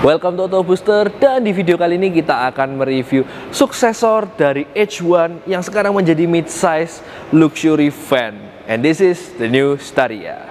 Welcome to Auto Booster dan di video kali ini kita akan mereview suksesor dari H1 yang sekarang menjadi mid-size luxury van and this is the new Staria.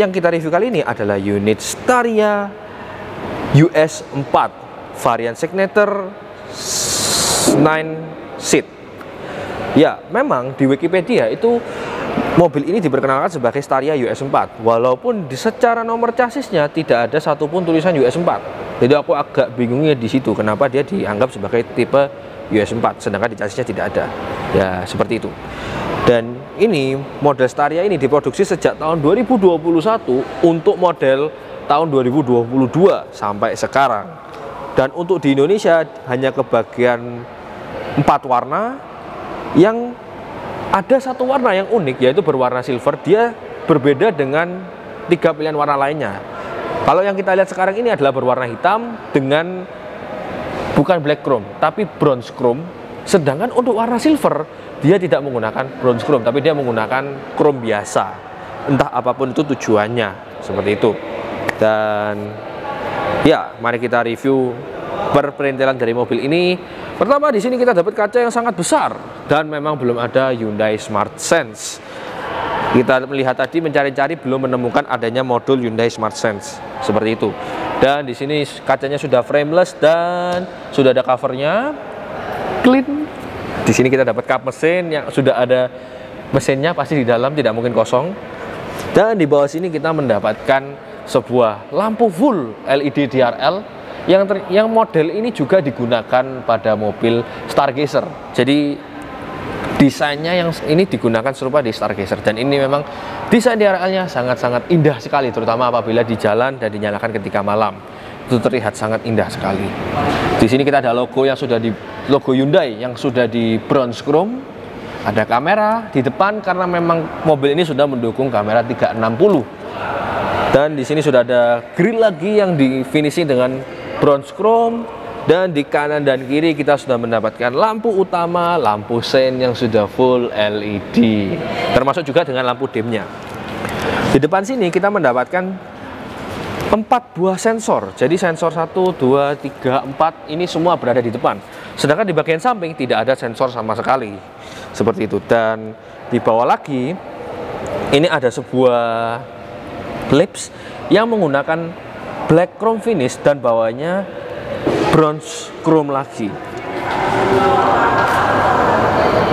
Yang kita review kali ini adalah unit Staria US 4 varian Signature 9 seat. Ya, memang di Wikipedia itu mobil ini diperkenalkan sebagai Staria US 4 walaupun di secara nomor chassisnya tidak ada satupun tulisan US 4. Jadi aku agak bingungnya di situ kenapa dia dianggap sebagai tipe US 4 sedangkan di chassisnya tidak ada. Ya, seperti itu. Dan ini model Staria ini diproduksi sejak tahun 2021 untuk model tahun 2022 sampai sekarang. Dan untuk di Indonesia hanya kebagian empat warna yang ada satu warna yang unik yaitu berwarna silver. Dia berbeda dengan tiga pilihan warna lainnya. Kalau yang kita lihat sekarang ini adalah berwarna hitam dengan bukan black chrome tapi bronze chrome. Sedangkan untuk warna silver dia tidak menggunakan bronze chrome tapi dia menggunakan chrome biasa. Entah apa pun itu tujuannya seperti itu. Dan ya mari kita review perperintilan dari mobil ini. Pertama di sini kita dapat kaca yang sangat besar dan memang belum ada Hyundai Smart Sense. Kita melihat tadi mencari-cari belum menemukan adanya modul Hyundai Smart Sense. Seperti itu. Dan di sini kacanya sudah frameless dan sudah ada covernya. Clean di sini kita dapat kap mesin yang sudah ada mesinnya pasti di dalam tidak mungkin kosong. Dan di bawah sini kita mendapatkan sebuah lampu full LED DRL yang ter, yang model ini juga digunakan pada mobil Stargazer. Jadi desainnya yang ini digunakan serupa di Stargazer dan ini memang desain DRL-nya sangat-sangat indah sekali terutama apabila di jalan dan dinyalakan ketika malam itu terlihat sangat indah sekali. Di sini kita ada logo yang sudah di logo Hyundai yang sudah di bronze chrome. Ada kamera di depan karena memang mobil ini sudah mendukung kamera 360. Dan di sini sudah ada grill lagi yang di finishing dengan bronze chrome dan di kanan dan kiri kita sudah mendapatkan lampu utama, lampu sein yang sudah full LED. Termasuk juga dengan lampu dimnya. Di depan sini kita mendapatkan empat buah sensor. Jadi sensor 1, 2, 3, 4 ini semua berada di depan. Sedangkan di bagian samping tidak ada sensor sama sekali. Seperti itu. Dan di bawah lagi ini ada sebuah clips yang menggunakan black chrome finish dan bawahnya bronze chrome lagi.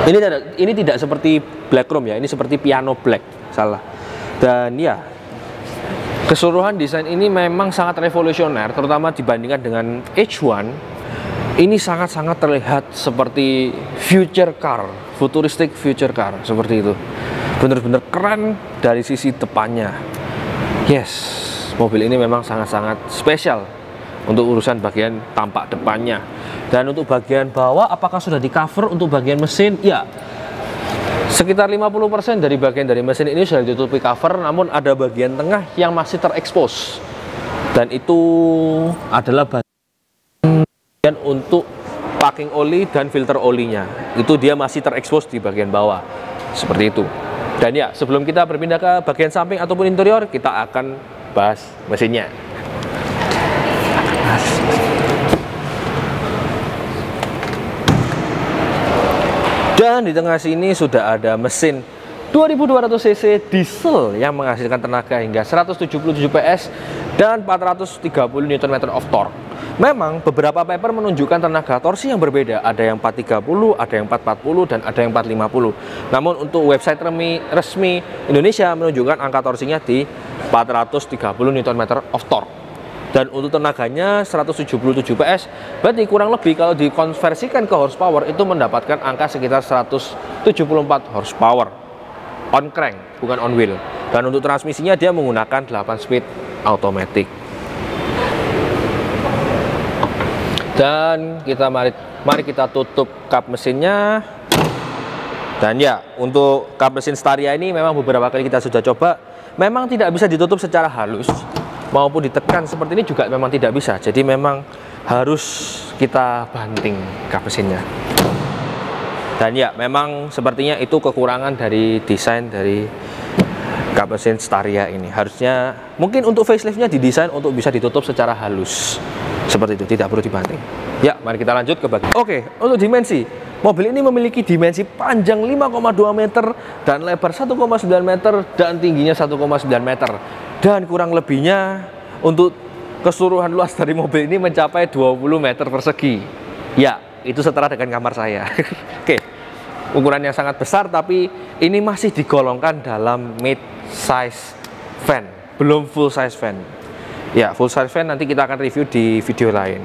Ini tidak ini tidak seperti black chrome ya, ini seperti piano black. Salah. Dan ya, Keseluruhan desain ini memang sangat revolusioner, terutama dibandingkan dengan H1. Ini sangat-sangat terlihat seperti future car, futuristic future car, seperti itu. Benar-benar keren dari sisi depannya. Yes, mobil ini memang sangat-sangat spesial untuk urusan bagian tampak depannya. Dan untuk bagian bawah, apakah sudah di cover untuk bagian mesin? Ya, Sekitar 50% dari bagian dari mesin ini sudah ditutupi cover, namun ada bagian tengah yang masih terekspos. Dan itu adalah bagian untuk packing oli dan filter olinya. Itu dia masih terekspos di bagian bawah. Seperti itu. Dan ya, sebelum kita berpindah ke bagian samping ataupun interior, kita akan bahas mesinnya. Dan di tengah sini sudah ada mesin 2200 cc diesel yang menghasilkan tenaga hingga 177 PS dan 430 Nm of torque. Memang beberapa paper menunjukkan tenaga torsi yang berbeda, ada yang 430, ada yang 440 dan ada yang 450. Namun untuk website resmi, resmi Indonesia menunjukkan angka torsinya di 430 Nm of torque dan untuk tenaganya 177 PS berarti kurang lebih kalau dikonversikan ke horsepower itu mendapatkan angka sekitar 174 horsepower. On crank bukan on wheel. Dan untuk transmisinya dia menggunakan 8 speed automatic. Dan kita mari mari kita tutup kap mesinnya. Dan ya untuk kap mesin Staria ini memang beberapa kali kita sudah coba. Memang tidak bisa ditutup secara halus maupun ditekan seperti ini juga memang tidak bisa. Jadi memang harus kita banting kap mesinnya dan ya memang sepertinya itu kekurangan dari desain dari kap mesin Staria ini. Harusnya mungkin untuk faceliftnya didesain untuk bisa ditutup secara halus. Seperti itu tidak perlu dibanting. Ya mari kita lanjut ke bagian. Oke untuk dimensi. Mobil ini memiliki dimensi panjang 5,2 meter dan lebar 1,9 meter dan tingginya 1,9 meter dan kurang lebihnya untuk keseluruhan luas dari mobil ini mencapai 20 meter persegi. Ya itu setara dengan kamar saya. Oke ukuran yang sangat besar tapi ini masih digolongkan dalam mid size fan belum full size fan ya full size fan nanti kita akan review di video lain.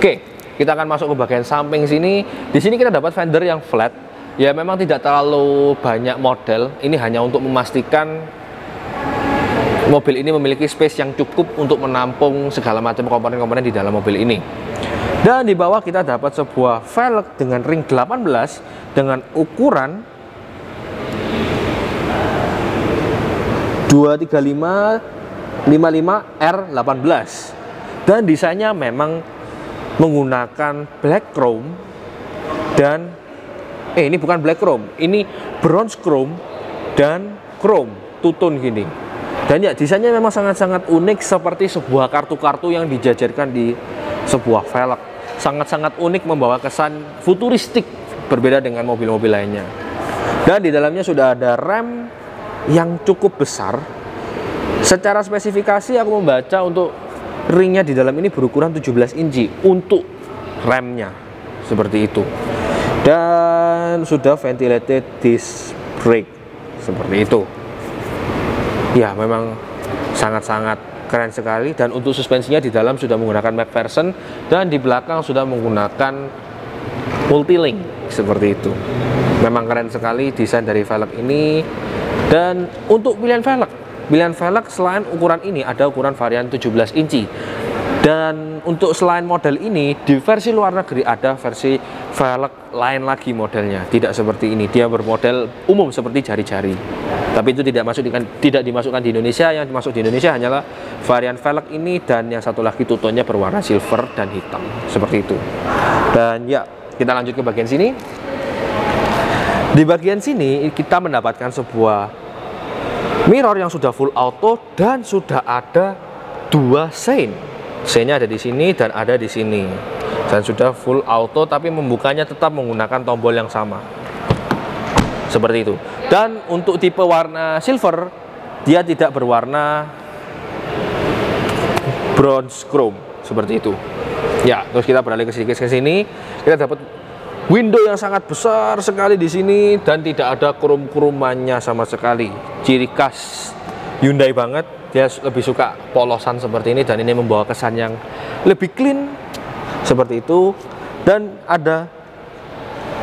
Oke kita akan masuk ke bagian samping sini. Di sini kita dapat fender yang flat. Ya memang tidak terlalu banyak model. Ini hanya untuk memastikan mobil ini memiliki space yang cukup untuk menampung segala macam komponen-komponen di dalam mobil ini. Dan di bawah kita dapat sebuah velg dengan ring 18 dengan ukuran 235 55 R18 dan desainnya memang menggunakan black chrome dan eh ini bukan black chrome ini bronze chrome dan chrome tutun gini dan ya desainnya memang sangat-sangat unik seperti sebuah kartu-kartu yang dijajarkan di sebuah velg sangat-sangat unik membawa kesan futuristik berbeda dengan mobil-mobil lainnya dan di dalamnya sudah ada rem yang cukup besar. Secara spesifikasi aku membaca untuk ringnya di dalam ini berukuran 17 inci untuk remnya seperti itu. Dan sudah ventilated disc brake seperti itu. Ya, memang sangat-sangat keren sekali dan untuk suspensinya di dalam sudah menggunakan McPherson dan di belakang sudah menggunakan multilink seperti itu. Memang keren sekali desain dari velg ini dan untuk pilihan velg, pilihan velg selain ukuran ini ada ukuran varian 17 inci. Dan untuk selain model ini di versi luar negeri ada versi velg lain lagi modelnya, tidak seperti ini. Dia bermodel umum seperti jari-jari. Tapi itu tidak masuk tidak dimasukkan di Indonesia. Yang dimasuk di Indonesia hanyalah varian velg ini dan yang satu lagi tutonnya berwarna silver dan hitam seperti itu. Dan ya, kita lanjut ke bagian sini. Di bagian sini kita mendapatkan sebuah mirror yang sudah full auto dan sudah ada dua sein. Seinnya ada di sini dan ada di sini. Dan sudah full auto tapi membukanya tetap menggunakan tombol yang sama. Seperti itu. Dan untuk tipe warna silver dia tidak berwarna bronze chrome seperti itu. Ya, terus kita beralih ke sedikit ke sini, kita dapat Window yang sangat besar sekali di sini dan tidak ada krum-krumannya sama sekali. Ciri khas Hyundai banget. Dia lebih suka polosan seperti ini dan ini membawa kesan yang lebih clean seperti itu. Dan ada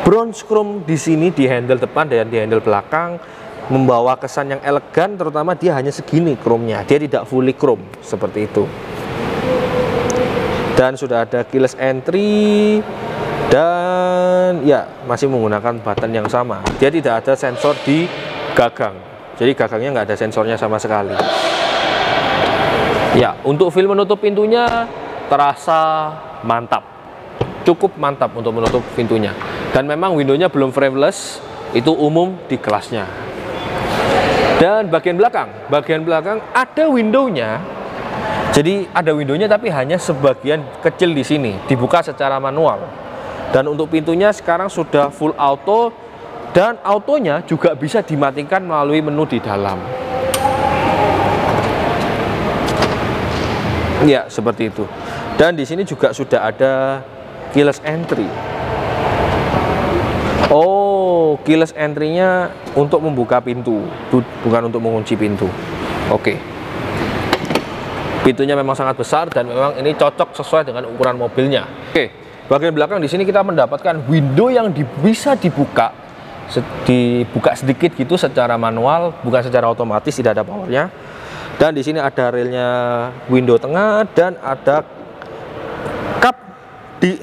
bronze chrome di sini di handle depan dan di handle belakang membawa kesan yang elegan terutama dia hanya segini chrome-nya. Dia tidak fully chrome seperti itu. Dan sudah ada keyless entry dan ya masih menggunakan button yang sama dia tidak ada sensor di gagang jadi gagangnya nggak ada sensornya sama sekali. Ya untuk film menutup pintunya terasa mantap. Cukup mantap untuk menutup pintunya. Dan memang windownya belum frameless itu umum di kelasnya dan bagian belakang bagian belakang ada windownya. Jadi ada windownya tapi hanya sebagian kecil di sini dibuka secara manual. Dan untuk pintunya sekarang sudah full auto dan autonya juga bisa dimatikan melalui menu di dalam. Ya seperti itu. Dan di sini juga sudah ada keyless entry. Oh keyless entry-nya untuk membuka pintu bukan untuk mengunci pintu. Oke. Pintunya memang sangat besar dan memang ini cocok sesuai dengan ukuran mobilnya. Oke Bagian belakang di sini kita mendapatkan window yang di, bisa dibuka dibuka sedikit gitu secara manual, bukan secara otomatis, tidak ada powernya. Dan di sini ada railnya window tengah dan ada kap di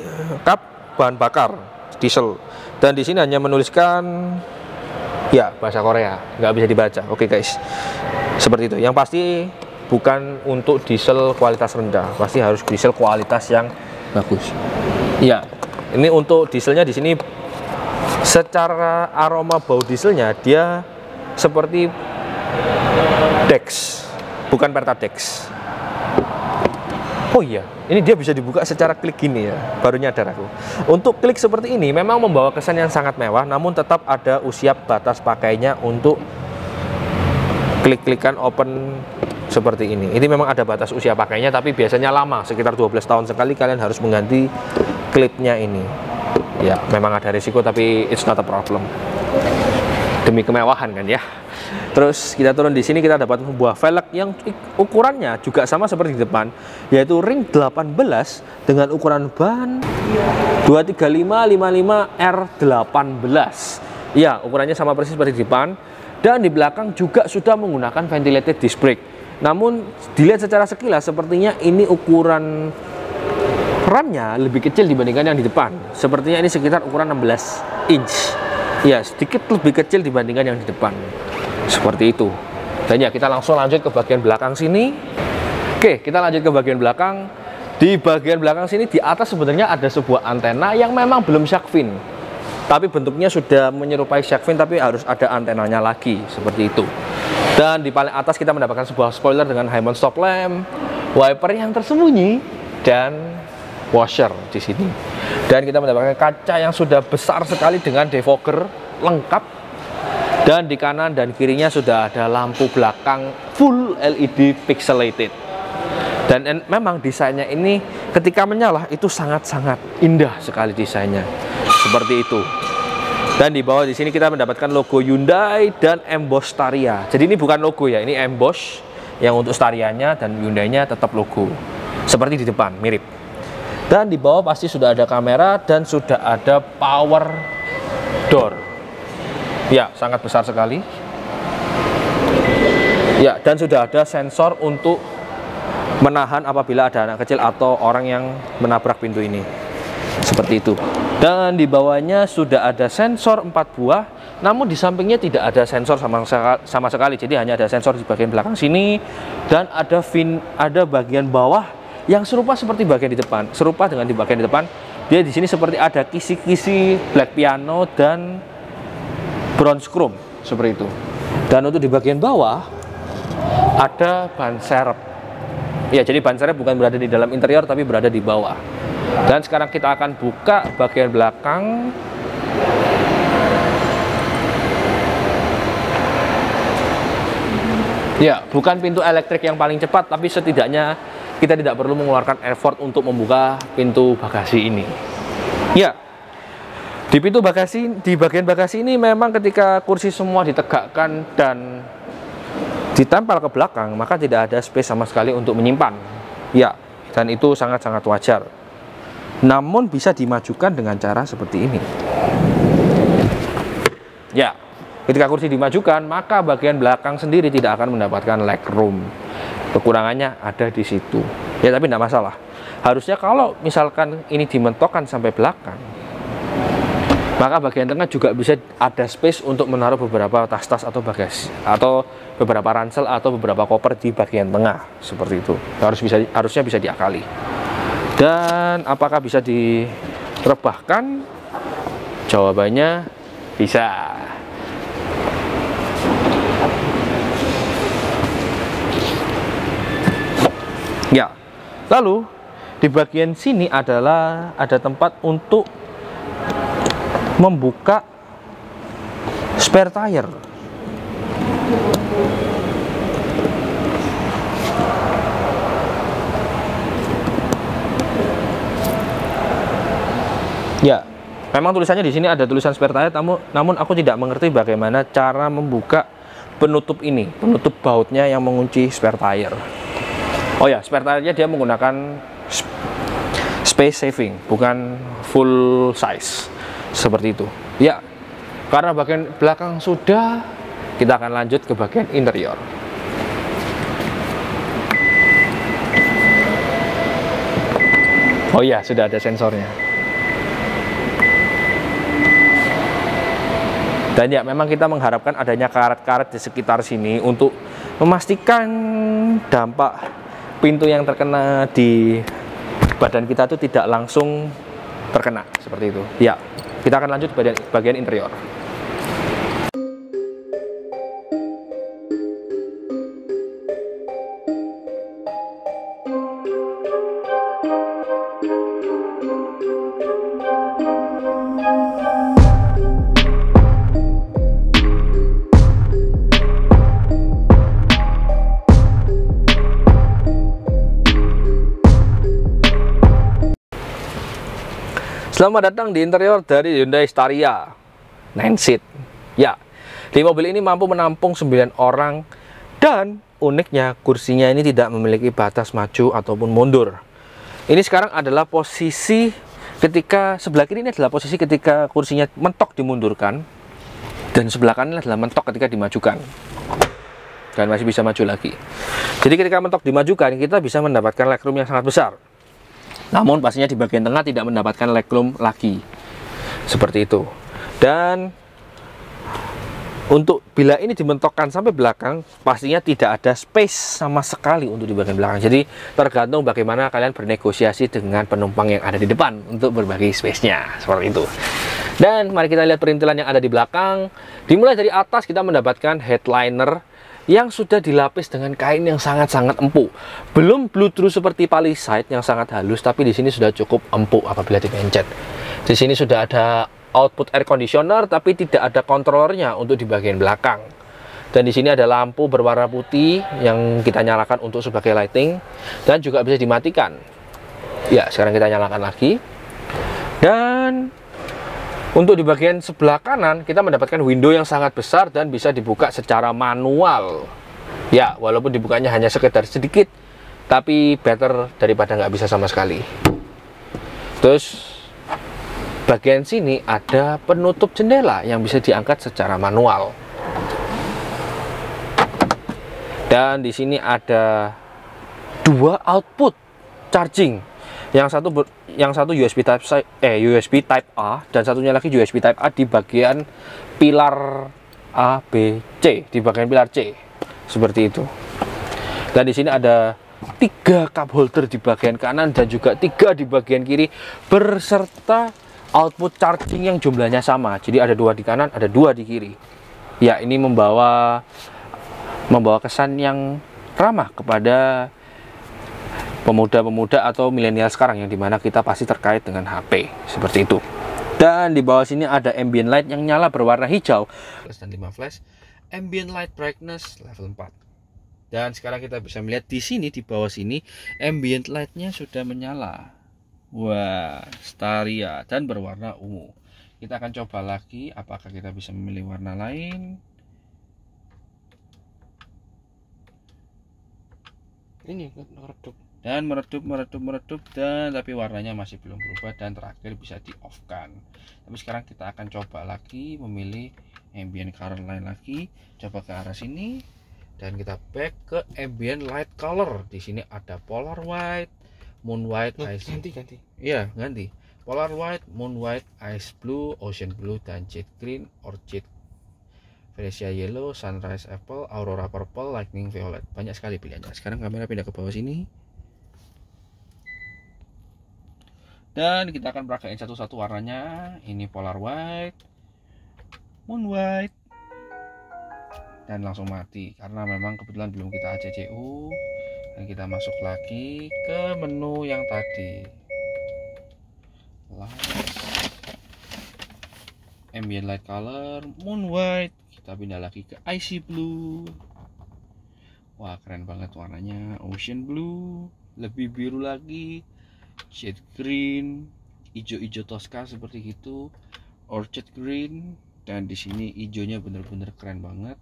kap bahan bakar diesel. Dan di sini hanya menuliskan ya bahasa Korea, nggak bisa dibaca. Oke guys, seperti itu yang pasti bukan untuk diesel kualitas rendah pasti harus diesel kualitas yang bagus ya ini untuk dieselnya di sini secara aroma bau dieselnya dia seperti Dex bukan Pertadex Oh iya, ini dia bisa dibuka secara klik gini ya, baru nyadar aku. Untuk klik seperti ini memang membawa kesan yang sangat mewah, namun tetap ada usia batas pakainya untuk klik-klikan open seperti ini. Ini memang ada batas usia pakainya, tapi biasanya lama, sekitar 12 tahun sekali kalian harus mengganti klipnya ini. Ya, memang ada risiko, tapi it's not a problem. Demi kemewahan kan ya. Terus kita turun di sini kita dapat sebuah velg yang ukurannya juga sama seperti di depan, yaitu ring 18 dengan ukuran ban 23555R18. Ya, ukurannya sama persis seperti di depan dan di belakang juga sudah menggunakan ventilated disc brake. Namun dilihat secara sekilas sepertinya ini ukuran remnya lebih kecil dibandingkan yang di depan. Sepertinya ini sekitar ukuran 16 inch. Ya, sedikit lebih kecil dibandingkan yang di depan. Seperti itu. Dan ya kita langsung lanjut ke bagian belakang sini. Oke kita lanjut ke bagian belakang. Di bagian belakang sini di atas sebenarnya ada sebuah antena yang memang belum shark fin. Tapi bentuknya sudah menyerupai shark fin tapi harus ada antenanya lagi. Seperti itu. Dan di paling atas kita mendapatkan sebuah spoiler dengan Hammond stop lamp wiper yang tersembunyi dan washer di sini. Dan kita mendapatkan kaca yang sudah besar sekali dengan defogger lengkap. Dan di kanan dan kirinya sudah ada lampu belakang full LED pixelated. Dan memang desainnya ini ketika menyala itu sangat-sangat indah sekali desainnya. Seperti itu. Dan di bawah di sini kita mendapatkan logo Hyundai dan emboss Staria. Jadi ini bukan logo ya ini emboss yang untuk Starianya dan Hyundai-nya tetap logo. Seperti di depan mirip dan di bawah pasti sudah ada kamera dan sudah ada power door Ya, sangat besar sekali. Ya, dan sudah ada sensor untuk menahan apabila ada anak kecil atau orang yang menabrak pintu ini. Seperti itu. Dan di bawahnya sudah ada sensor 4 buah, namun di sampingnya tidak ada sensor sama sama sekali. Jadi hanya ada sensor di bagian belakang sini dan ada fin ada bagian bawah yang serupa seperti bagian di depan. Serupa dengan di bagian di depan. Dia di sini seperti ada kisi-kisi black piano dan bronze chrome seperti itu dan untuk di bagian bawah ada ban serep ya jadi ban serep bukan berada di dalam interior tapi berada di bawah dan sekarang kita akan buka bagian belakang ya bukan pintu elektrik yang paling cepat tapi setidaknya kita tidak perlu mengeluarkan effort untuk membuka pintu bagasi ini ya di pintu bagasi, di bagian bagasi ini memang ketika kursi semua ditegakkan dan ditempel ke belakang, maka tidak ada space sama sekali untuk menyimpan. Ya, dan itu sangat-sangat wajar. Namun bisa dimajukan dengan cara seperti ini. Ya, ketika kursi dimajukan, maka bagian belakang sendiri tidak akan mendapatkan leg room. Kekurangannya ada di situ. Ya, tapi tidak masalah. Harusnya kalau misalkan ini dimentokkan sampai belakang, maka bagian tengah juga bisa ada space untuk menaruh beberapa tas-tas atau bagasi atau beberapa ransel atau beberapa koper di bagian tengah seperti itu harus bisa harusnya bisa diakali dan apakah bisa direbahkan jawabannya bisa ya. Lalu di bagian sini adalah ada tempat untuk membuka spare tire. Ya, memang tulisannya di sini ada tulisan spare tire, namun, namun aku tidak mengerti bagaimana cara membuka penutup ini, penutup bautnya yang mengunci spare tire. Oh ya, spare tire-nya dia menggunakan space saving, bukan full size. Seperti itu. Ya karena bagian belakang sudah kita akan lanjut ke bagian interior. Oh ya sudah ada sensornya. Dan ya memang kita mengharapkan adanya karet-karet di sekitar sini untuk memastikan dampak pintu yang terkena di badan kita itu tidak langsung terkena seperti itu. Ya, kita akan lanjut bagian bagian interior. Selamat datang di interior dari Hyundai Staria 9 seat. Ya, di mobil ini mampu menampung 9 orang dan uniknya kursinya ini tidak memiliki batas maju ataupun mundur. Ini sekarang adalah posisi ketika sebelah kiri ini adalah posisi ketika kursinya mentok dimundurkan dan sebelah kanan adalah mentok ketika dimajukan dan masih bisa maju lagi. Jadi ketika mentok dimajukan kita bisa mendapatkan legroom yang sangat besar namun pastinya di bagian tengah tidak mendapatkan legroom lagi. Seperti itu. Dan untuk bila ini dimentokkan sampai belakang, pastinya tidak ada space sama sekali untuk di bagian belakang. Jadi tergantung bagaimana kalian bernegosiasi dengan penumpang yang ada di depan untuk berbagi space-nya. Seperti itu. Dan mari kita lihat perintilan yang ada di belakang. Dimulai dari atas kita mendapatkan headliner yang sudah dilapis dengan kain yang sangat-sangat empuk. Belum bluedroo seperti Palisade yang sangat halus, tapi di sini sudah cukup empuk apabila dipencet. Di sini sudah ada output air conditioner, tapi tidak ada kontrolernya untuk di bagian belakang. Dan di sini ada lampu berwarna putih yang kita nyalakan untuk sebagai lighting dan juga bisa dimatikan. Ya, sekarang kita nyalakan lagi. Dan untuk di bagian sebelah kanan, kita mendapatkan window yang sangat besar dan bisa dibuka secara manual. Ya, walaupun dibukanya hanya sekedar sedikit, tapi better daripada nggak bisa sama sekali. Terus, bagian sini ada penutup jendela yang bisa diangkat secara manual. Dan di sini ada dua output charging yang satu yang satu USB Type C, eh USB Type A dan satunya lagi USB Type A di bagian pilar A B C di bagian pilar C. Seperti itu. Dan di sini ada tiga cup holder di bagian kanan dan juga tiga di bagian kiri berserta output charging yang jumlahnya sama. Jadi ada dua di kanan ada dua di kiri. Ya ini membawa membawa kesan yang ramah kepada pemuda-pemuda atau milenial sekarang yang di mana kita pasti terkait dengan HP seperti itu. Dan di bawah sini ada ambient light yang nyala berwarna hijau. Plus dan 5 flash. Ambient light brightness level 4 dan sekarang kita bisa melihat di sini di bawah sini ambient lightnya sudah menyala. Wah staria. Dan berwarna ungu. Kita akan coba lagi apakah kita bisa memilih warna lain? Ini redup dan meredup meredup meredup dan tapi warnanya masih belum berubah dan terakhir bisa di off kan tapi sekarang kita akan coba lagi memilih ambient color lain lagi coba ke arah sini dan kita back ke ambient light color di sini ada polar white moon white ice ganti ganti iya ganti polar white moon white ice blue ocean blue dan jet green or jet Venezia Yellow, Sunrise Apple, Aurora Purple, Lightning Violet. Banyak sekali pilihannya. Sekarang kamera pindah ke bawah sini. Dan kita akan peragain satu-satu warnanya. Ini polar white moon white dan langsung mati. Karena memang kebetulan belum kita ACCU dan kita masuk lagi ke menu yang tadi. Light ambient light color moon white. Kita pindah lagi ke icy blue. Wah keren banget warnanya. Ocean blue lebih biru lagi shade green hijau-hijau tosca seperti itu orchid green dan di sini hijaunya bener-bener keren banget.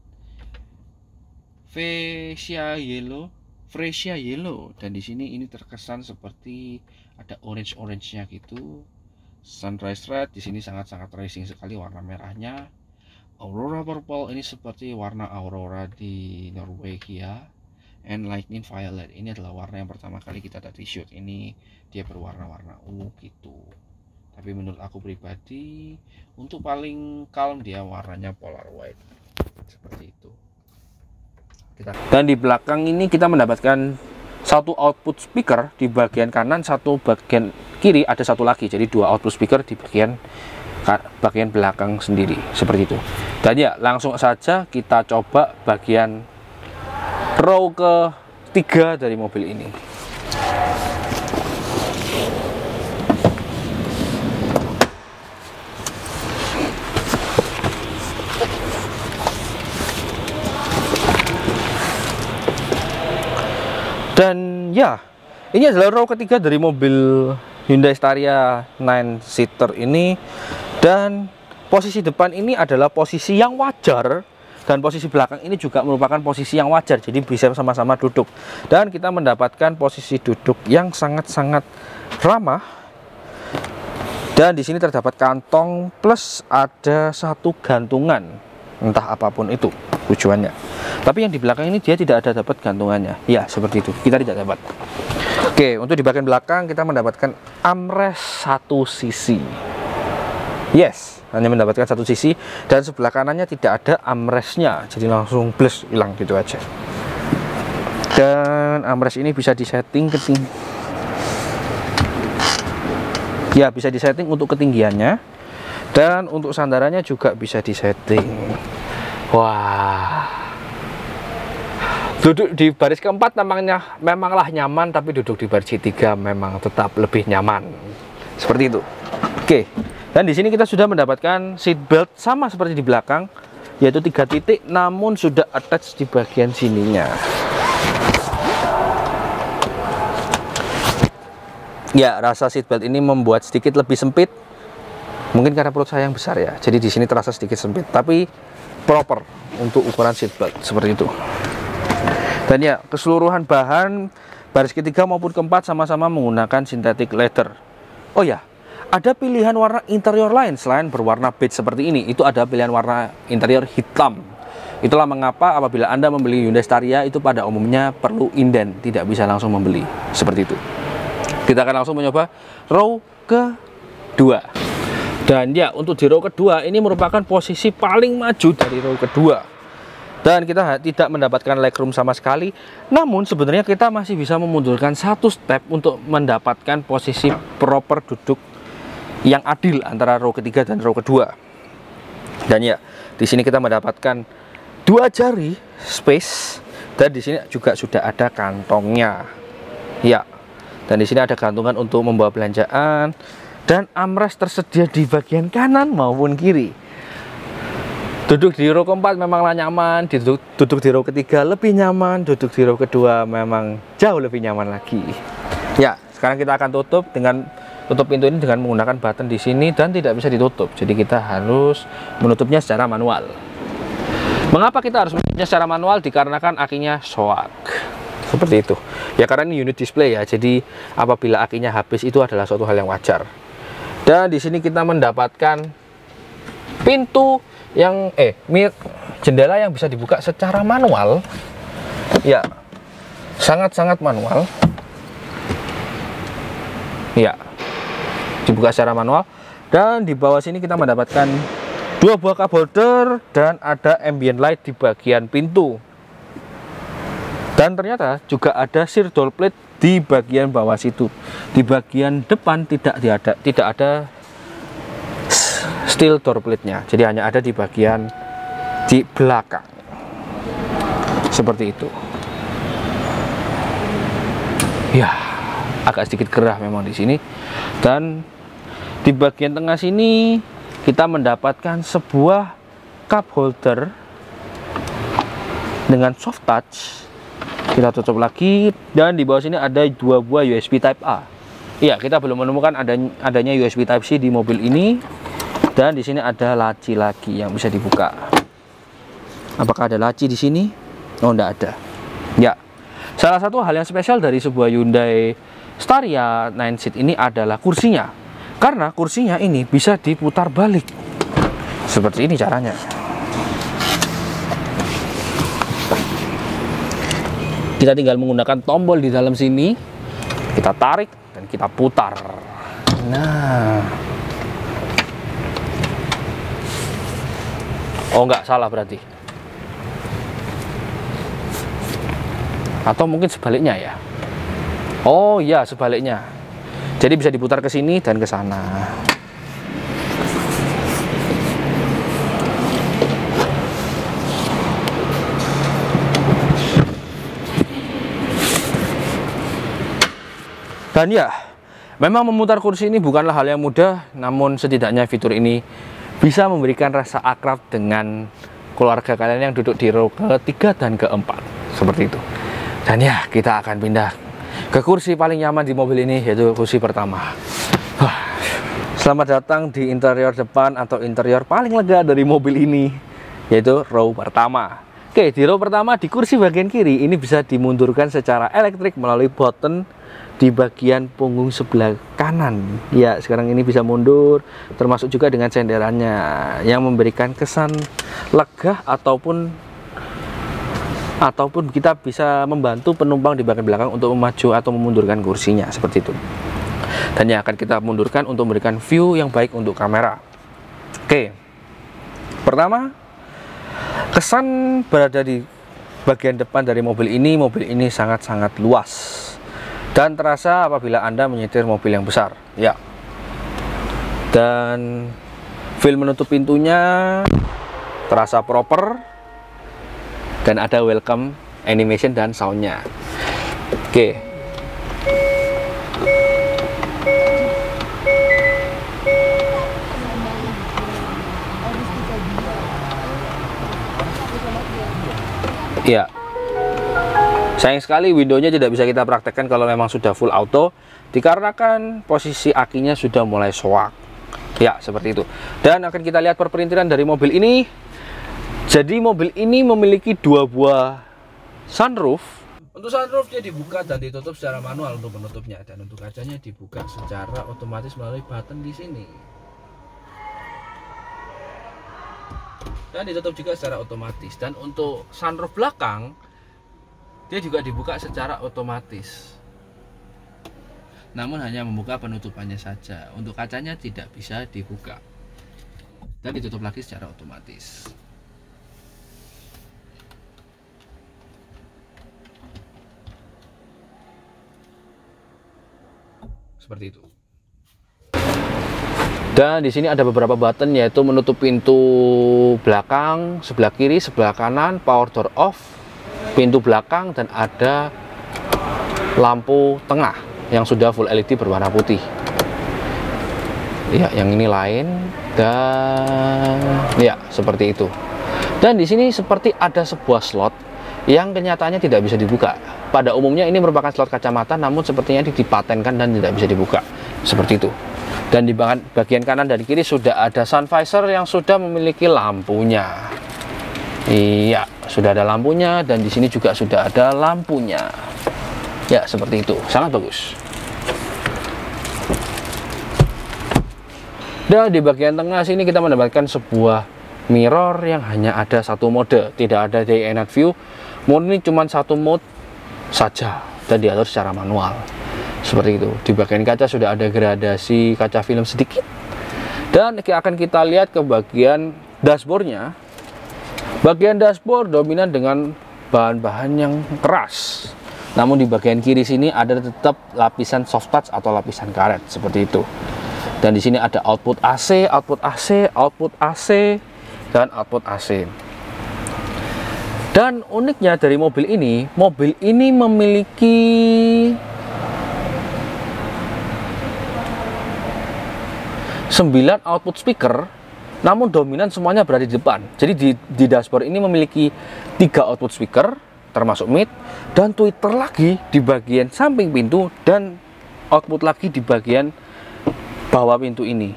Fresia yellow Fresia yellow. Dan di sini ini terkesan seperti ada orange orange nya gitu. Sunrise red di sini sangat-sangat racing sekali warna merahnya. Aurora purple ini seperti warna aurora di Norwegia and lightning violet. Ini adalah warna yang pertama kali kita tadi shoot. Ini dia berwarna-warna ungu gitu. Tapi menurut aku pribadi untuk paling calm dia warnanya polar white. Seperti itu. Dan di belakang ini kita mendapatkan satu output speaker di bagian kanan, satu bagian kiri ada satu lagi. Jadi dua output speaker di bagian bagian belakang sendiri. Seperti itu. Dan ya langsung saja kita coba bagian row ketiga dari mobil ini. dan ya ini adalah row ketiga dari mobil Hyundai Staria 9 seater ini dan posisi depan ini adalah posisi yang wajar dan posisi belakang ini juga merupakan posisi yang wajar jadi bisa sama-sama duduk. Dan kita mendapatkan posisi duduk yang sangat-sangat ramah. Dan di sini terdapat kantong plus ada satu gantungan entah apa pun itu tujuannya. Tapi yang di belakang ini dia tidak ada dapat gantungannya. Ya seperti itu. Kita tidak dapat. Oke untuk di bagian belakang kita mendapatkan armrest satu sisi yes hanya mendapatkan satu sisi dan sebelah kanannya tidak ada armrestnya jadi langsung plus hilang gitu aja dan armrest ini bisa disetting keting ya bisa disetting untuk ketinggiannya dan untuk sandarannya juga bisa disetting Wah. Duduk di baris keempat memangnya memanglah nyaman tapi duduk di baris ketiga memang tetap lebih nyaman. Seperti itu. Oke. Dan di sini kita sudah mendapatkan seat belt sama seperti di belakang yaitu tiga titik namun sudah attach di bagian sininya. Ya, rasa seat belt ini membuat sedikit lebih sempit. Mungkin karena perut saya yang besar ya. Jadi di sini terasa sedikit sempit, tapi proper untuk ukuran seatbelt seperti itu dan ya keseluruhan bahan baris ketiga maupun keempat sama-sama menggunakan synthetic leather oh ya ada pilihan warna interior lain selain berwarna beige seperti ini. Itu ada pilihan warna interior hitam. Itulah mengapa apabila anda membeli Hyundai Staria itu pada umumnya perlu inden. Tidak bisa langsung membeli. Seperti itu. Kita akan langsung mencoba row kedua. Dan ya untuk di row kedua ini merupakan posisi paling maju dari row kedua. Dan kita tidak mendapatkan legroom sama sekali. Namun sebenarnya kita masih bisa memundurkan satu step untuk mendapatkan posisi proper duduk yang adil antara row ketiga dan row kedua. Dan ya di sini kita mendapatkan dua jari space dan di sini juga sudah ada kantongnya. Ya dan di sini ada gantungan untuk membawa belanjaan dan armrest tersedia di bagian kanan maupun kiri. Duduk di row keempat memanglah nyaman duduk, duduk di row ketiga lebih nyaman duduk di row kedua memang jauh lebih nyaman lagi. Ya sekarang kita akan tutup dengan tutup pintu ini dengan menggunakan button di sini dan tidak bisa ditutup. Jadi kita harus menutupnya secara manual. Mengapa kita harus menutupnya secara manual? Dikarenakan akinya soak. Seperti itu. Ya karena ini unit display ya. Jadi apabila akinya habis itu adalah suatu hal yang wajar. Dan di sini kita mendapatkan pintu yang eh jendela yang bisa dibuka secara manual. Ya sangat-sangat manual. Ya dibuka secara manual. Dan di bawah sini kita mendapatkan dua buah cup holder dan ada ambient light di bagian pintu. Dan ternyata juga ada door plate di bagian bawah situ. Di bagian depan tidak ada tidak ada steel door plate nya jadi hanya ada di bagian di belakang. Seperti itu. Ya agak sedikit gerah memang di sini. Dan di bagian tengah sini kita mendapatkan sebuah cup holder dengan soft touch. Kita tutup lagi dan di bawah sini ada dua buah USB Type A. Iya, kita belum menemukan adanya, adanya USB Type C di mobil ini. Dan di sini ada laci lagi yang bisa dibuka. Apakah ada laci di sini? Oh enggak ada. Ya. Salah satu hal yang spesial dari sebuah Hyundai Staria 9 seat ini adalah kursinya karena kursinya ini bisa diputar balik. Seperti ini caranya. Kita tinggal menggunakan tombol di dalam sini. Kita tarik dan kita putar. Nah. Oh nggak salah berarti. Atau mungkin sebaliknya ya? Oh iya sebaliknya jadi bisa diputar ke sini dan ke sana. Dan ya memang memutar kursi ini bukanlah hal yang mudah namun setidaknya fitur ini bisa memberikan rasa akrab dengan keluarga kalian yang duduk di row ketiga dan keempat. Seperti itu. Dan ya kita akan pindah ke kursi paling nyaman di mobil ini yaitu kursi pertama. Selamat datang di interior depan atau interior paling lega dari mobil ini yaitu row pertama. Oke di row pertama di kursi bagian kiri ini bisa dimundurkan secara elektrik melalui button di bagian punggung sebelah kanan. Ya sekarang ini bisa mundur termasuk juga dengan senderannya yang memberikan kesan lega ataupun ataupun kita bisa membantu penumpang di bagian belakang untuk memaju atau memundurkan kursinya seperti itu. Dan yang akan kita mundurkan untuk memberikan view yang baik untuk kamera. Oke. Pertama kesan berada di bagian depan dari mobil ini. Mobil ini sangat-sangat luas. Dan terasa apabila Anda menyetir mobil yang besar. Ya. Dan film menutup pintunya terasa proper dan ada welcome animation dan soundnya oke ya Sayang sekali windownya tidak bisa kita praktekkan kalau memang sudah full auto dikarenakan posisi akinya sudah mulai soak. Ya, seperti itu. Dan akan kita lihat perperintiran dari mobil ini. Jadi mobil ini memiliki dua buah sunroof. Untuk sunroofnya dibuka dan ditutup secara manual untuk penutupnya dan untuk kacanya dibuka secara otomatis melalui button di sini. Dan ditutup juga secara otomatis. Dan untuk sunroof belakang dia juga dibuka secara otomatis namun hanya membuka penutupannya saja untuk kacanya tidak bisa dibuka dan ditutup lagi secara otomatis seperti itu. Dan di sini ada beberapa button yaitu menutup pintu belakang sebelah kiri sebelah kanan power door off pintu belakang dan ada lampu tengah yang sudah full LED berwarna putih. Ya yang ini lain dan ya seperti itu. Dan di sini seperti ada sebuah slot yang kenyataannya tidak bisa dibuka pada umumnya ini merupakan slot kacamata namun sepertinya dipatenkan dan tidak bisa dibuka seperti itu dan di bagian kanan dan kiri sudah ada sun visor yang sudah memiliki lampunya Iya, sudah ada lampunya dan di sini juga sudah ada lampunya. Ya, seperti itu. Sangat bagus. Dan di bagian tengah sini kita mendapatkan sebuah mirror yang hanya ada satu mode, tidak ada day and night view. Ini cuma satu mode saja dan diatur secara manual. Seperti itu. Di bagian kaca sudah ada gradasi kaca film sedikit. Dan akan kita lihat ke bagian dashboardnya Bagian dashboard dominan dengan bahan-bahan yang keras. Namun di bagian kiri sini ada tetap lapisan soft touch atau lapisan karet seperti itu. Dan di sini ada output AC, output AC, output AC, dan output AC. Dan uniknya dari mobil ini, mobil ini memiliki sembilan output speaker namun dominan semuanya berada di depan. Jadi di, di dashboard ini memiliki tiga output speaker, termasuk mid, dan tweeter lagi di bagian samping pintu, dan output lagi di bagian bawah pintu ini.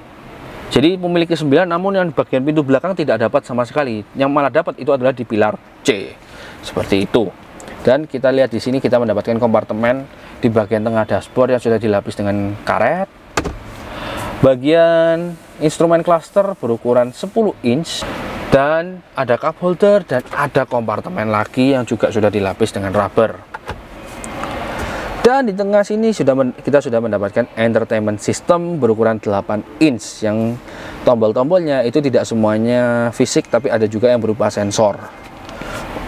Jadi memiliki 9, namun yang bagian pintu belakang tidak dapat sama sekali. Yang malah dapat itu adalah di pilar C. Seperti itu. Dan kita lihat di sini kita mendapatkan kompartemen di bagian tengah dashboard yang sudah dilapis dengan karet. Bagian instrumen cluster berukuran 10 inch dan ada cup holder dan ada kompartemen lagi yang juga sudah dilapis dengan rubber dan di tengah sini sudah kita sudah mendapatkan entertainment system berukuran 8 inch yang tombol-tombolnya itu tidak semuanya fisik tapi ada juga yang berupa sensor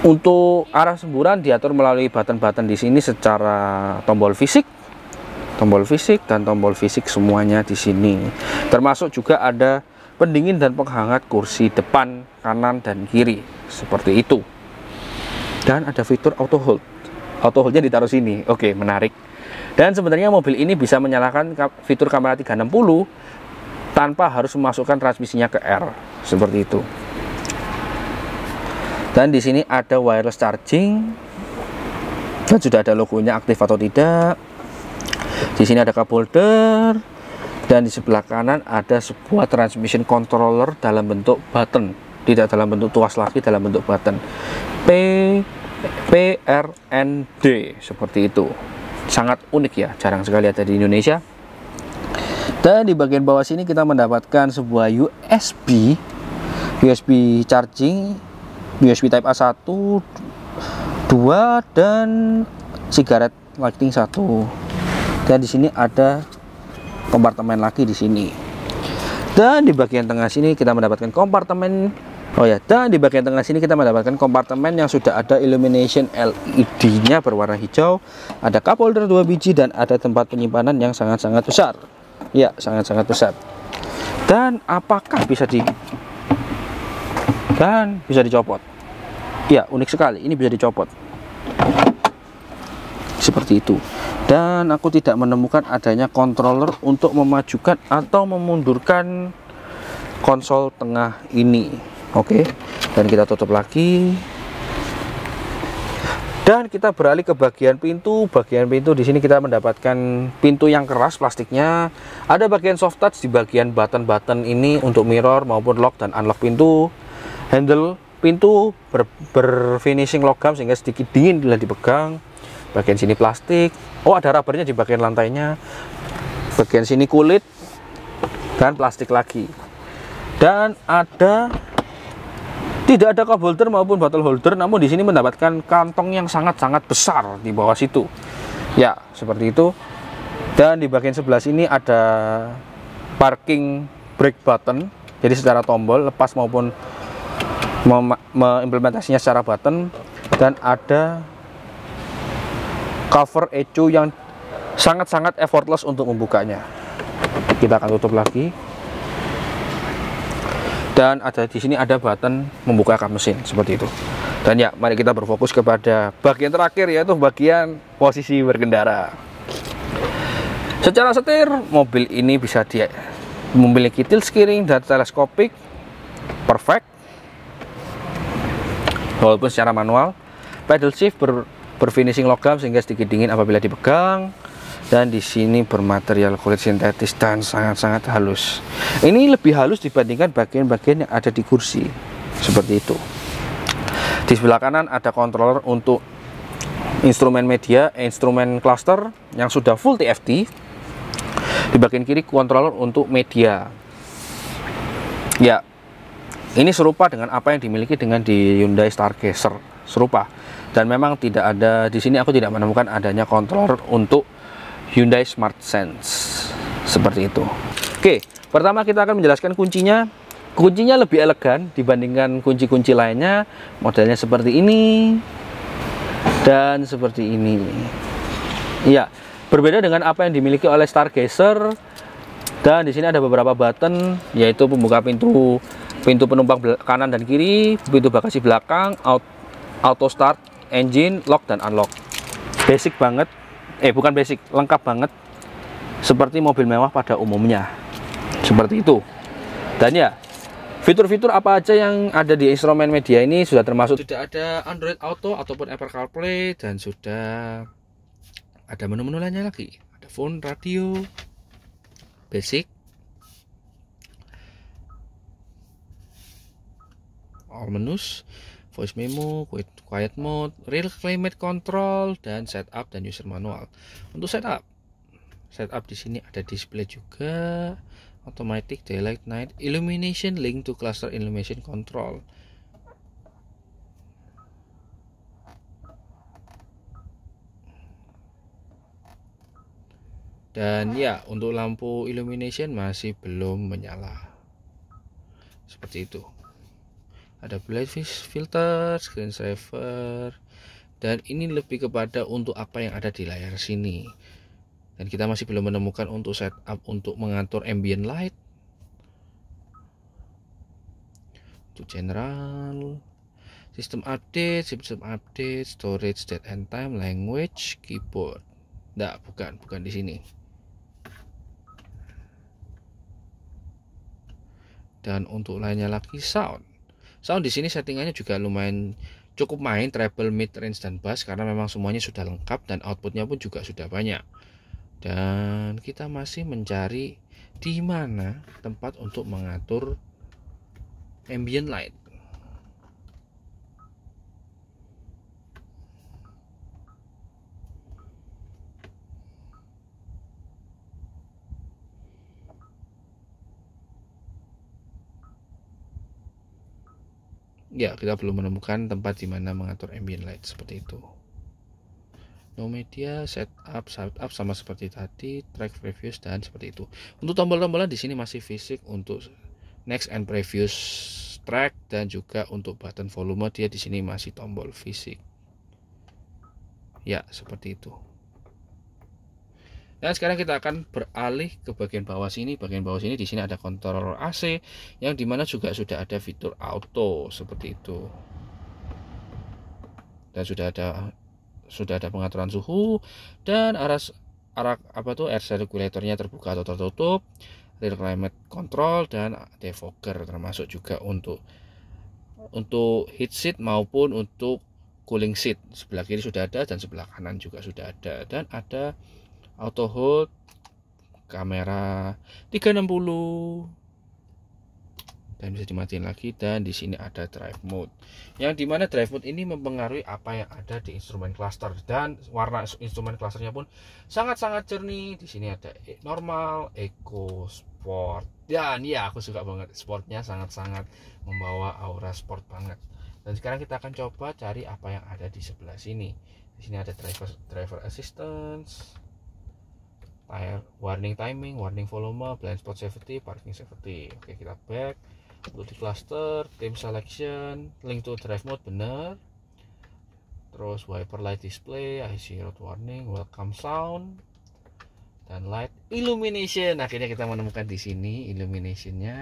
untuk arah semburan diatur melalui button-button di sini secara tombol fisik. Tombol fisik dan tombol fisik semuanya di sini. Termasuk juga ada pendingin dan penghangat kursi depan kanan dan kiri. Seperti itu. Dan ada fitur auto hold. Auto holdnya ditaruh sini. Oke menarik. Dan sebenarnya mobil ini bisa menyalakan fitur kamera 360 tanpa harus memasukkan transmisinya ke R. Seperti itu dan di sini ada wireless charging. Dan sudah ada logonya aktif atau tidak. Di sini ada cup holder dan di sebelah kanan ada sebuah transmission controller dalam bentuk button. Tidak dalam bentuk tuas lagi dalam bentuk button. P PRND seperti itu. Sangat unik ya jarang sekali ada di Indonesia. Dan di bagian bawah sini kita mendapatkan sebuah USB USB charging USB Type A 1 2 dan cigaret lighting 1 dan di sini ada kompartemen lagi di sini dan di bagian tengah sini kita mendapatkan kompartemen Oh ya, dan di bagian tengah sini kita mendapatkan kompartemen yang sudah ada illumination LED-nya berwarna hijau, ada cup holder 2 biji dan ada tempat penyimpanan yang sangat-sangat besar. Ya, sangat-sangat besar. Dan apakah bisa di dan bisa dicopot. Ya unik sekali. Ini bisa dicopot. Seperti itu. Dan aku tidak menemukan adanya controller untuk memajukan atau memundurkan konsol tengah ini. Oke dan kita tutup lagi. Dan kita beralih ke bagian pintu. Bagian pintu di sini kita mendapatkan pintu yang keras plastiknya. Ada bagian soft touch di bagian button-button ini untuk mirror maupun lock dan unlock pintu handle pintu ber, berfinishing logam sehingga sedikit dingin bila dipegang. Bagian sini plastik. Oh ada rubbernya di bagian lantainya. Bagian sini kulit dan plastik lagi. Dan ada tidak ada cup holder maupun bottle holder namun di sini mendapatkan kantong yang sangat-sangat besar di bawah situ. Ya seperti itu. Dan di bagian sebelah sini ada parking brake button. Jadi secara tombol lepas maupun mengimplementasinya secara button dan ada cover ECU yang sangat-sangat effortless untuk membukanya. Kita akan tutup lagi. Dan ada di sini ada button membuka kap mesin seperti itu. Dan ya mari kita berfokus kepada bagian terakhir yaitu bagian posisi berkendara. Secara setir mobil ini bisa dia memiliki tilt steering dan teleskopik. Perfect walaupun secara manual pedal shift ber, berfinishing logam sehingga sedikit dingin apabila dipegang dan di sini bermaterial kulit sintetis dan sangat-sangat halus. Ini lebih halus dibandingkan bagian-bagian yang ada di kursi seperti itu. Di sebelah kanan ada controller untuk instrumen media instrumen cluster yang sudah full TFT di bagian kiri controller untuk media. Ya ini serupa dengan apa yang dimiliki dengan di Hyundai Stargazer, serupa. Dan memang tidak ada di sini aku tidak menemukan adanya controller untuk Hyundai Smart Sense seperti itu. Oke, pertama kita akan menjelaskan kuncinya. Kuncinya lebih elegan dibandingkan kunci-kunci lainnya. Modelnya seperti ini dan seperti ini. Iya, berbeda dengan apa yang dimiliki oleh Stargazer. Dan di sini ada beberapa button yaitu pembuka pintu pintu penumpang kanan dan kiri, pintu bagasi belakang, auto start, engine, lock dan unlock. Basic banget, eh bukan basic, lengkap banget seperti mobil mewah pada umumnya. Seperti itu. Dan ya, fitur-fitur apa aja yang ada di instrumen media ini sudah termasuk sudah ada Android Auto ataupun Apple CarPlay dan sudah ada menu-menu lainnya lagi. Ada phone, radio, basic, all menus voice memo, quiet mode, real climate control, dan setup dan user manual. Untuk setup, setup di sini ada display juga, automatic daylight night, illumination link to cluster illumination control. Dan ya, untuk lampu illumination masih belum menyala. Seperti itu ada blade filter screen saver dan ini lebih kepada untuk apa yang ada di layar sini. Dan kita masih belum menemukan untuk setup untuk mengatur ambient light. Untuk general sistem update sistem update storage date and time language keyboard. Enggak bukan bukan di sini. Dan untuk lainnya lagi sound sound di sini settingannya juga lumayan cukup main treble mid range dan bass karena memang semuanya sudah lengkap dan outputnya pun juga sudah banyak. Dan kita masih mencari di mana tempat untuk mengatur ambient light ya kita belum menemukan tempat di mana mengatur ambient light seperti itu. No media setup setup sama seperti tadi track previous dan seperti itu. Untuk tombol-tombolan di sini masih fisik untuk next and previous track dan juga untuk button volume dia di sini masih tombol fisik. Ya seperti itu dan sekarang kita akan beralih ke bagian bawah sini. Bagian bawah sini di sini ada kontrol AC yang di mana juga sudah ada fitur auto seperti itu. Dan sudah ada sudah ada pengaturan suhu dan arah arah apa tuh air circulatornya terbuka atau tertutup, real climate control dan defogger termasuk juga untuk untuk heat seat maupun untuk cooling seat sebelah kiri sudah ada dan sebelah kanan juga sudah ada dan ada auto hold kamera 360 dan bisa dimatiin lagi dan di sini ada drive mode. Yang di mana drive mode ini mempengaruhi apa yang ada di instrumen cluster. Dan warna instrumen clusternya pun sangat-sangat jernih. Di sini ada e, normal eco sport. Dan ya aku suka banget sportnya sangat-sangat membawa aura sport banget. Dan sekarang kita akan coba cari apa yang ada di sebelah sini. Di sini ada driver driver assistance tire warning timing warning volume blind spot safety parking safety. Oke kita back. Di cluster team selection link to drive mode benar terus wiper light display IC road warning welcome sound dan light illumination. Akhirnya kita menemukan di sini illuminationnya.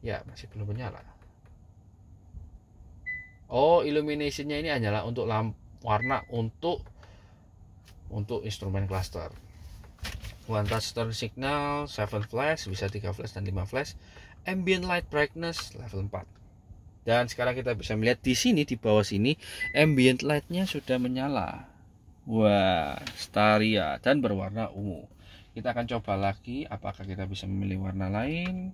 Ya masih belum menyala. Oh illuminationnya ini hanyalah untuk lamp warna untuk untuk instrumen cluster. One touch turn signal 7 flash bisa 3 flash dan 5 flash. Ambient light brightness level 4 dan sekarang kita bisa melihat di sini di bawah sini ambient lightnya sudah menyala. Wah staria dan berwarna ungu. Kita akan coba lagi apakah kita bisa memilih warna lain?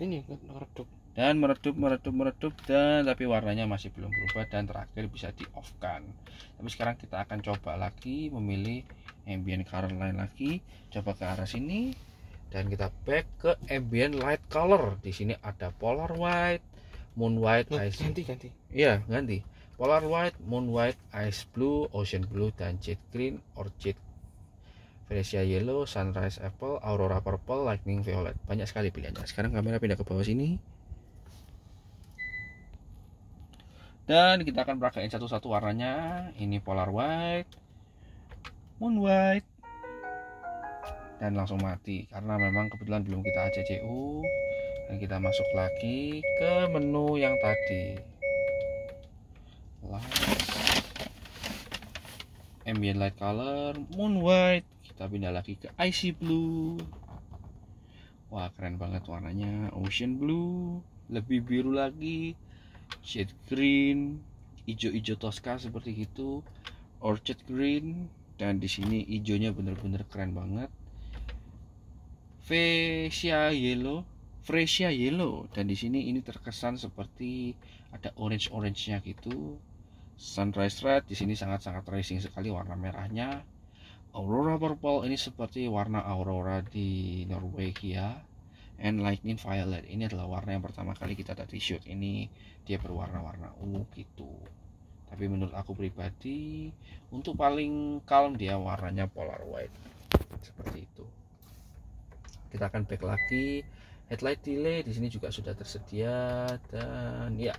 Ini redup dan meredup meredup meredup dan tapi warnanya masih belum berubah dan terakhir bisa di off kan tapi sekarang kita akan coba lagi memilih ambient color lain lagi coba ke arah sini dan kita back ke ambient light color di sini ada polar white moon white Loh, ice ganti ganti iya ganti polar white moon white ice blue ocean blue dan jet green or jet Venezia Yellow, Sunrise Apple, Aurora Purple, Lightning Violet. Banyak sekali pilihannya. Sekarang kamera pindah ke bawah sini. Dan kita akan peragain satu-satu warnanya. Ini polar white moon white. Dan langsung mati karena memang kebetulan belum kita ACCU dan kita masuk lagi ke menu yang tadi. Light. Ambient light color moon white. Kita pindah lagi ke icy blue. Wah keren banget warnanya. Ocean blue. Lebih biru lagi shade green hijau-hijau tosca seperti itu orchid green dan di sini hijaunya bener-bener keren banget. Fresia yellow Fresia yellow. Dan di sini ini terkesan seperti ada orange orange nya gitu. Sunrise red di sini sangat-sangat racing sekali warna merahnya. Aurora purple ini seperti warna aurora di Norwegia and lightning violet. Ini adalah warna yang pertama kali kita tadi shoot ini. Dia berwarna-warna ungu gitu. Tapi menurut aku pribadi untuk paling calm dia warnanya polar white. Seperti itu. Kita akan back lagi. Headlight delay di sini juga sudah tersedia dan ya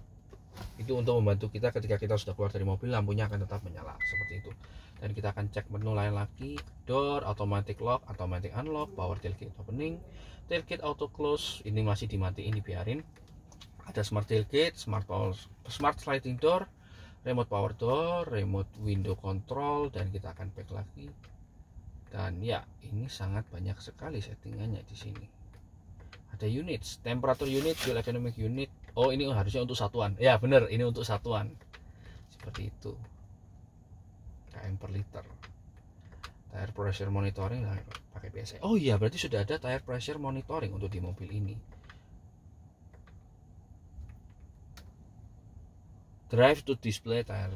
itu untuk membantu kita ketika kita sudah keluar dari mobil lampunya akan tetap menyala. Seperti itu. Dan kita akan cek menu lain lagi. Door automatic lock automatic unlock power tailgate opening tailgate auto close. Ini masih dimatiin dibiarin. Ada smart tailgate smart power smart sliding door remote power door remote window control dan kita akan back lagi. Dan ya ini sangat banyak sekali settingannya di sini. Ada unit temperatur unit fuel economic unit. Oh ini harusnya untuk satuan. Ya bener ini untuk satuan. Seperti itu. Km per liter tire pressure monitoring lah pakai PSI oh iya berarti sudah ada tire pressure monitoring untuk di mobil ini. Drive to display tire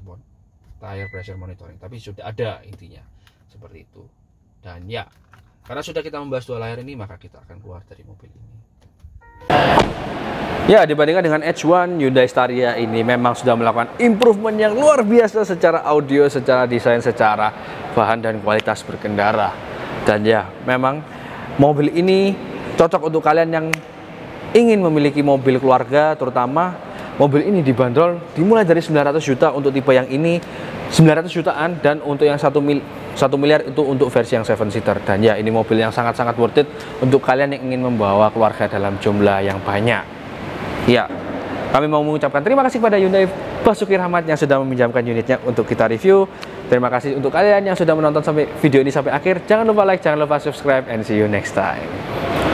tire pressure monitoring tapi sudah ada intinya seperti itu. Dan ya karena sudah kita membahas dua layar ini maka kita akan keluar dari mobil ini Ya, dibandingkan dengan H1, Hyundai Staria ini memang sudah melakukan improvement yang luar biasa secara audio, secara desain, secara bahan dan kualitas berkendara. Dan ya, memang mobil ini cocok untuk kalian yang ingin memiliki mobil keluarga, terutama mobil ini dibanderol dimulai dari 900 juta untuk tipe yang ini 900 jutaan dan untuk yang satu mil satu miliar itu untuk versi yang 7 seater dan ya ini mobil yang sangat-sangat worth it untuk kalian yang ingin membawa keluarga dalam jumlah yang banyak ya kami mau mengucapkan terima kasih kepada Hyundai Basuki Rahmat yang sudah meminjamkan unitnya untuk kita review. Terima kasih untuk kalian yang sudah menonton sampai video ini sampai akhir. Jangan lupa like jangan lupa subscribe and see you next time